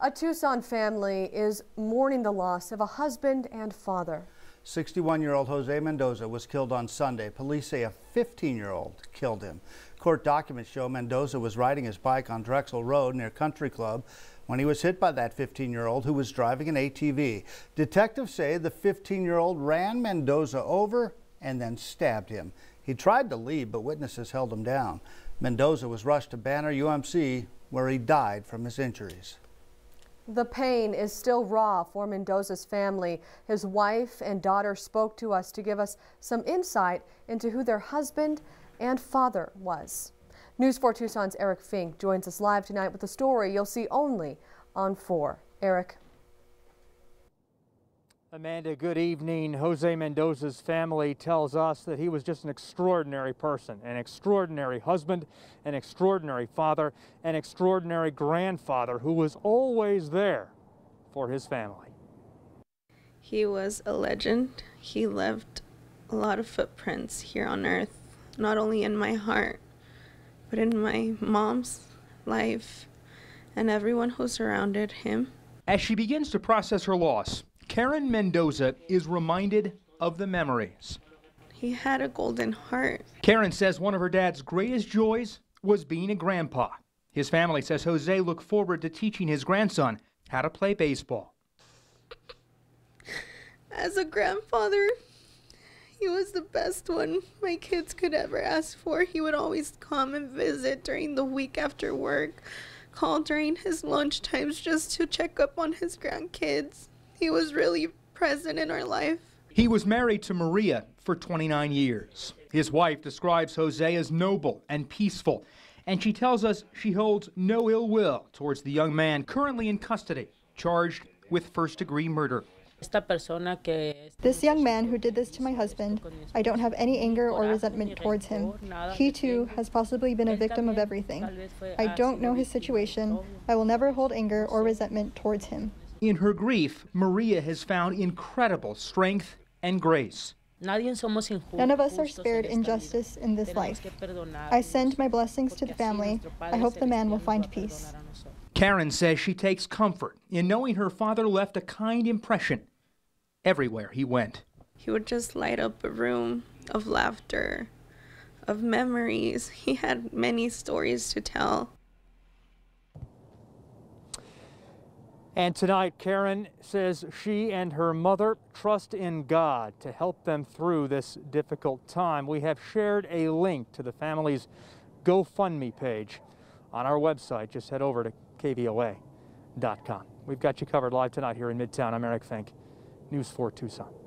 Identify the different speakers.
Speaker 1: A Tucson family is mourning the loss of a husband and father.
Speaker 2: 61 year old Jose Mendoza was killed on Sunday. Police say a 15 year old killed him. Court documents show Mendoza was riding his bike on Drexel Road near Country Club when he was hit by that 15 year old who was driving an ATV. Detectives say the 15 year old ran Mendoza over and then stabbed him. He tried to leave, but witnesses held him down. Mendoza was rushed to Banner UMC where he died from his injuries.
Speaker 1: The pain is still raw for Mendoza's family. His wife and daughter spoke to us to give us some insight into who their husband and father was. News 4 Tucson's Eric Fink joins us live tonight with a story you'll see only on 4. Eric.
Speaker 3: Amanda, good evening. Jose Mendoza's family tells us that he was just an extraordinary person, an extraordinary husband, an extraordinary father, an extraordinary grandfather who was always there for his family.
Speaker 4: He was a legend. He left a lot of footprints here on earth, not only in my heart, but in my mom's life and everyone who surrounded him.
Speaker 5: As she begins to process her loss, Karen Mendoza is reminded of the memories.
Speaker 4: He had a golden heart.
Speaker 5: Karen says one of her dad's greatest joys was being a grandpa. His family says Jose looked forward to teaching his grandson how to play baseball.
Speaker 4: As a grandfather, he was the best one my kids could ever ask for. He would always come and visit during the week after work, call during his lunch times just to check up on his grandkids. He was really present in our life.
Speaker 5: He was married to Maria for 29 years. His wife describes Jose as noble and peaceful, and she tells us she holds no ill will towards the young man currently in custody, charged with first degree murder.
Speaker 6: This young man who did this to my husband, I don't have any anger or resentment towards him. He too has possibly been a victim of everything. I don't know his situation. I will never hold anger or resentment towards him.
Speaker 5: In her grief, Maria has found incredible strength and grace.
Speaker 6: None of us are spared injustice in this life. I send my blessings to the family. I hope the man will find peace.
Speaker 5: Karen says she takes comfort in knowing her father left a kind impression everywhere he went.
Speaker 4: He would just light up a room of laughter, of memories. He had many stories to tell.
Speaker 3: And tonight, Karen says she and her mother trust in God to help them through this difficult time. We have shared a link to the family's GoFundMe page on our website. Just head over to KVOA.com. We've got you covered live tonight here in Midtown. I'm Eric Fink, News 4 Tucson.